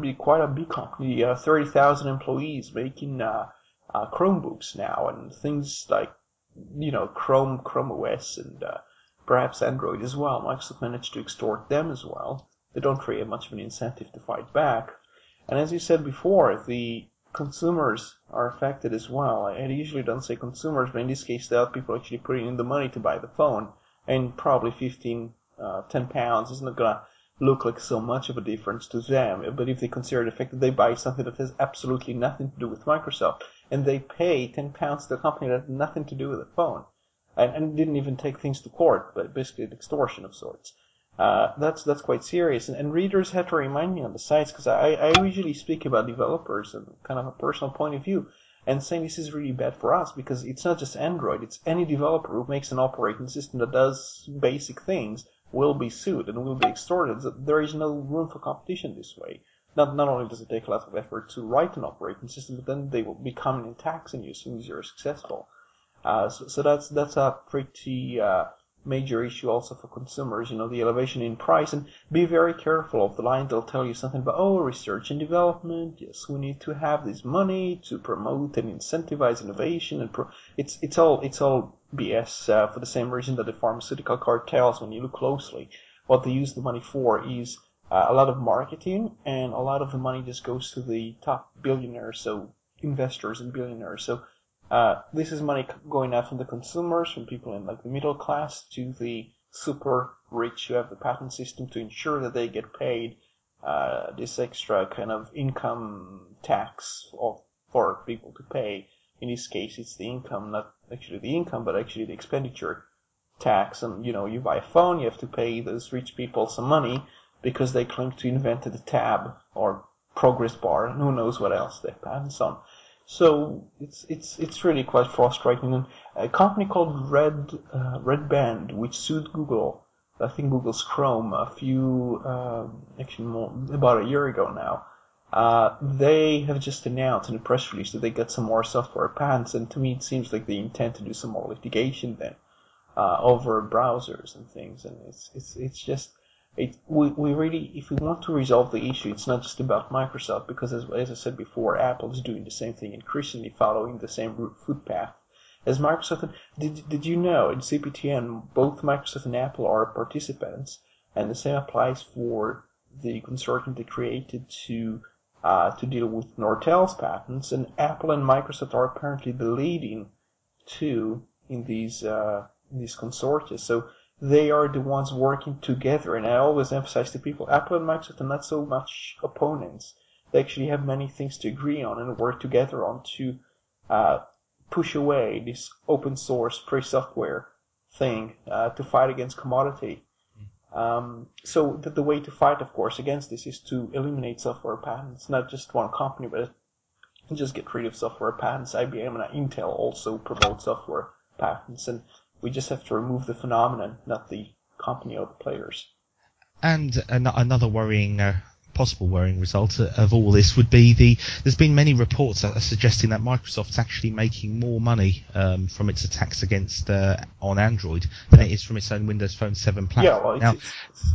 be quite a big company, uh, 30,000 employees making uh, uh, Chromebooks now and things like, you know, Chrome, Chrome OS and uh, perhaps Android as well. Microsoft managed to extort them as well. They don't create much of an incentive to fight back. And as you said before, the consumers are affected as well. I usually don't say consumers, but in this case, are people actually putting in the money to buy the phone, and probably 15, uh, 10 pounds is not gonna look like so much of a difference to them. But if they consider the fact that they buy something that has absolutely nothing to do with Microsoft, and they pay 10 pounds to a company that had nothing to do with the phone, and, and didn't even take things to court, but basically an extortion of sorts. Uh, that's that's quite serious, and, and, readers have to remind me on the sites because I, I usually speak about developers and kind of a personal point of view, and saying this is really bad for us because it's not just Android; it's any developer who makes an operating system that does basic things will be sued and will be extorted. There is no room for competition this way. Not not only does it take a lot of effort to write an operating system, but then they will be coming in taxing you as soon as you're successful. Uh, so, so that's that's a pretty uh, major issue also for consumers, you know, the elevation in price and be very careful of the line. They'll tell you something about, oh, research and development. Yes, we need to have this money to promote and incentivize innovation and pro- it's, it's all, it's all BS, uh, for the same reason that the pharmaceutical cartels, when you look closely, what they use the money for is uh, a lot of marketing and a lot of the money just goes to the top billionaires, so investors and billionaires. So uh, this is money going out from the consumers, from people in like the middle class, to the super rich who have the patent system to ensure that they get paid uh, this extra kind of income tax of, for people to pay. In this case, it's the income, not actually the income, but actually the expenditure tax. And you know, you buy a phone, you have to pay those rich people some money because they claim to invent the tab or progress bar, and who knows what else they have patents on. So it's it's it's really quite frustrating. And a company called Red uh, Red Bend, which sued Google, I think Google's Chrome, a few uh, actually more about a year ago now. Uh, they have just announced in a press release that they got some more software patents, and to me it seems like they intend to do some more litigation then uh, over browsers and things. And it's it's it's just it, we, we really, if we want to resolve the issue, it's not just about Microsoft, because as, as I said before, Apple is doing the same thing, increasingly following the same footpath as Microsoft. Did, did you know in CPTN, both Microsoft and Apple are participants, and the same applies for the consortium they created to uh, to deal with Nortel's patents, and Apple and Microsoft are apparently the leading two in these uh, in these consortia. So they are the ones working together. And I always emphasize to people, Apple and Microsoft are not so much opponents. They actually have many things to agree on and work together on to uh, push away this open source free software thing uh, to fight against commodity. Um, so the, the, way to fight, of course, against this is to eliminate software patents. Not just one company, but just get rid of software patents. IBM and Intel also promote software patents, and we just have to remove the phenomenon, not the company or the players. And an- another worrying, uh, possible worrying result of all this would be the. There's been many reports that are suggesting that Microsoft's actually making more money um, from its attacks against uh, on Android than it is from its own Windows Phone 7 platform. Yeah, well, now,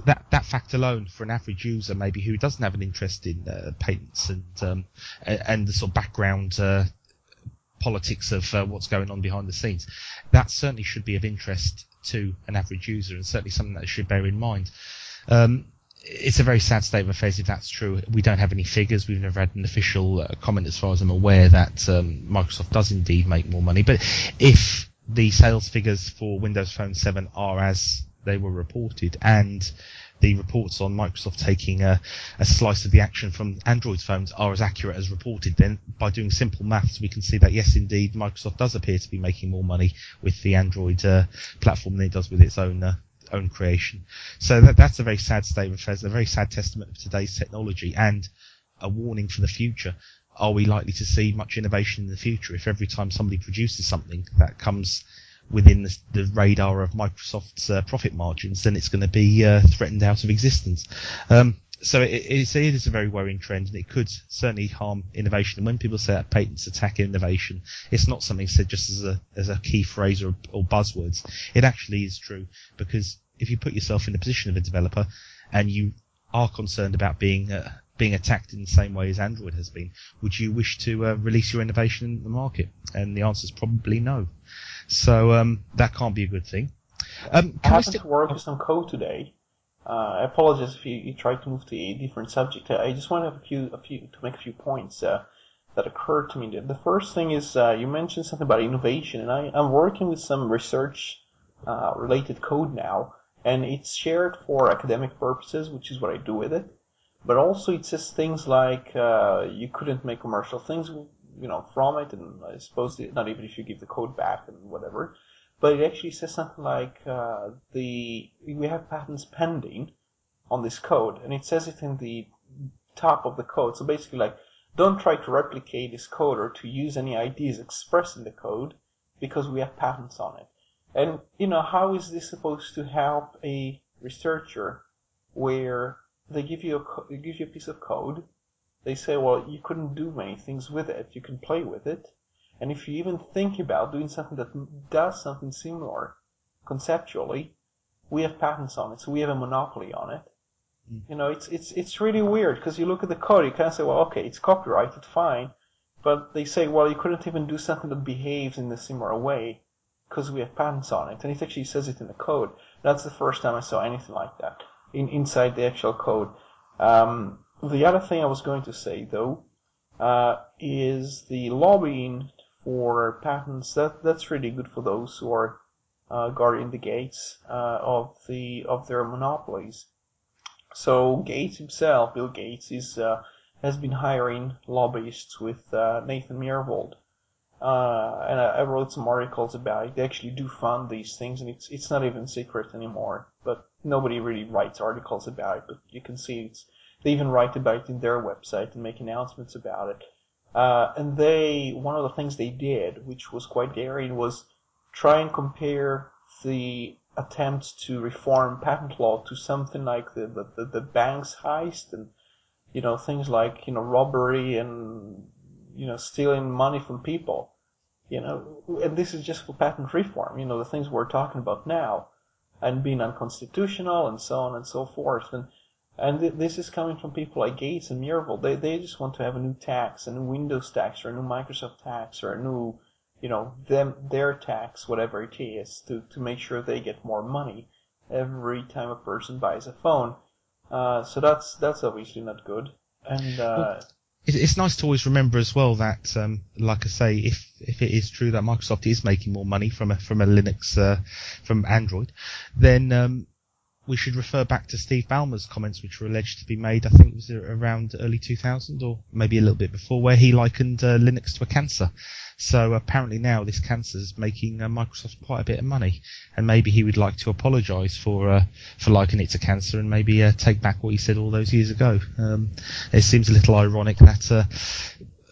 that that fact alone, for an average user, maybe who doesn't have an interest in uh, patents and um, and the sort of background uh, politics of uh, what's going on behind the scenes. That certainly should be of interest to an average user and certainly something that should bear in mind. Um, it's a very sad state of affairs if that's true. We don't have any figures. We've never had an official uh, comment, as far as I'm aware, that um, Microsoft does indeed make more money. But if the sales figures for Windows Phone 7 are as they were reported, and the reports on Microsoft taking a, a slice of the action from Android phones are as accurate as reported, then by doing simple maths, we can see that yes, indeed, Microsoft does appear to be making more money with the Android uh, platform than it does with its own uh, own creation. So that, that's a very sad state of affairs, a very sad testament of today's technology and a warning for the future. Are we likely to see much innovation in the future if every time somebody produces something that comes within the, the radar of Microsoft's uh, profit margins, then it's going to be uh, threatened out of existence. Um, so it, it is a very worrying trend, and it could certainly harm innovation. And when people say that patents attack innovation, it's not something said just as a as a key phrase or, or buzzwords. It actually is true because if you put yourself in the position of a developer and you are concerned about being uh, being attacked in the same way as Android has been, would you wish to uh, release your innovation in the market? And the answer is probably no. So um, that can't be a good thing. Um, I happened to work with some code today. Uh, I apologize if you, you try to move to a different subject. I just want to have a few, a few to make a few points uh, that occurred to me. The first thing is uh, you mentioned something about innovation, and I, I'm working with some research uh, related code now, and it's shared for academic purposes, which is what I do with it. But also it says things like uh, you couldn't make commercial things, you know, from it, and I suppose not even if you give the code back and whatever. But it actually says something like uh, the we have patents pending on this code, and it says it in the top of the code. So basically, like, don't try to replicate this code or to use any ideas expressed in the code because we have patents on it. And you know, how is this supposed to help a researcher where they give you a they give you a piece of code. They say, well, you couldn't do many things with it. You can play with it, and if you even think about doing something that does something similar conceptually, we have patents on it, so we have a monopoly on it. Mm. You know, it's it's it's really weird because you look at the code, you kind of say, well, okay, it's copyrighted, fine, but they say, well, you couldn't even do something that behaves in a similar way because we have patents on it, and it actually says it in the code. That's the first time I saw anything like that in, inside the actual code. Um, the other thing I was going to say, though, uh, is the lobbying for patents. That that's really good for those who are uh, guarding the gates uh, of the of their monopolies. So Gates himself, Bill Gates, is uh, has been hiring lobbyists with uh, Nathan Myhrvold. Uh, and I, I, wrote some articles about it. They actually do fund these things, and it's it's not even secret anymore. But nobody really writes articles about it, but you can see it's, they even write about it in their website and make announcements about it. Uh, and they, one of the things they did, which was quite daring, was try and compare the attempts to reform patent law to something like the, the, the, banks heist and, you know, things like, you know, robbery and, you know, stealing money from people. You know, and this is just for patent reform, you know, the things we're talking about now and being unconstitutional and so on and so forth. And and th- this is coming from people like Gates and Myhrvold. They they just want to have a new tax, a new Windows tax, or a new Microsoft tax, or a new, you know, them their tax, whatever it is, to to make sure they get more money every time a person buys a phone. Uh, so that's that's obviously not good. And uh, it's nice to always remember as well that, um, like I say, if if it is true that Microsoft is making more money from a from a Linux uh, from Android, then um, we should refer back to Steve Ballmer's comments, which were alleged to be made. I think it was around early 2000 or maybe a little bit before, where he likened uh, Linux to a cancer. So apparently now this cancer is making uh, Microsoft quite a bit of money, and maybe he would like to apologise for uh, for likening it to cancer and maybe uh, take back what he said all those years ago. Um, it seems a little ironic that uh,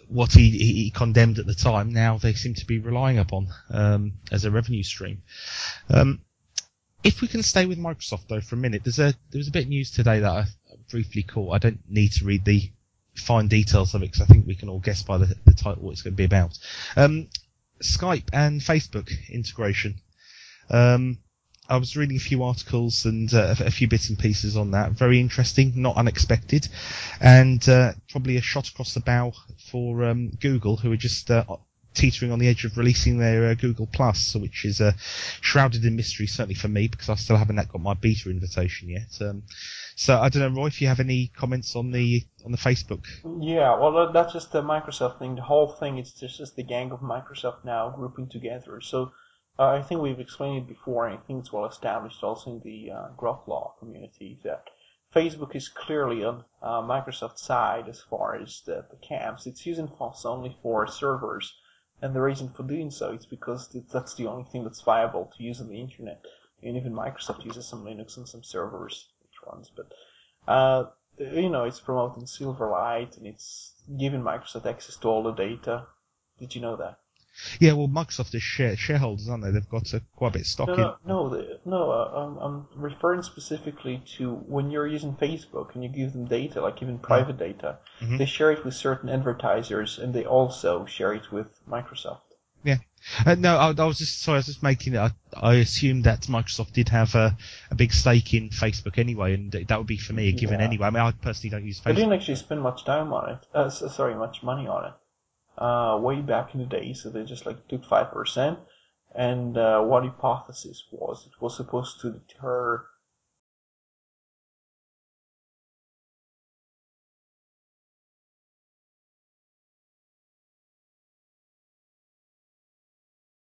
what he, he, condemned at the time now they seem to be relying upon um, as a revenue stream. Um, if we can stay with Microsoft though for a minute, there's a there was a bit of news today that I briefly caught. I don't need to read the fine details of it because I think we can all guess by the, the title what it's going to be about. Um, Skype and Facebook integration. Um, I was reading a few articles and uh, a few bits and pieces on that. Very interesting, not unexpected, and uh, probably a shot across the bow for um, Google, who are just uh, teetering on the edge of releasing their uh, Google Plus, which is uh, shrouded in mystery, certainly for me, because I still haven't got my beta invitation yet. Um, so I don't know, Roy, if you have any comments on the on the Facebook. Yeah, well, that's just the Microsoft thing. The whole thing is just, just the gang of Microsoft now grouping together. So uh, I think we've explained it before, and I think it's well established also in the uh, Law community that Facebook is clearly on uh, Microsoft's side as far as the, the camps. It's using FOSS only for servers, and the reason for doing so is because that's the only thing that's viable to use on the internet. And even Microsoft uses some Linux and some servers which ones, but uh, you know, it's promoting Silverlight and it's giving Microsoft access to all the data. Did you know that? Yeah, well, Microsoft is share, shareholders, aren't they? They've got a, quite a bit of stock no, in. No, no, no I'm, referring specifically to when you're using Facebook and you give them data, like even mm-hmm. private yeah. data, mm-hmm. they share it with certain advertisers and they also share it with Microsoft. Yeah. Uh, no, I, I, was just sorry. I was just making it. I, I assumed that Microsoft did have a, a, big stake in Facebook anyway, and that would be for me a given yeah. anyway. I mean, I personally don't use Facebook. I didn't actually spend much time on it. Uh, sorry, much money on it uh, way back in the day. So they just like took 5%. And uh, what hypothesis was it was supposed to deter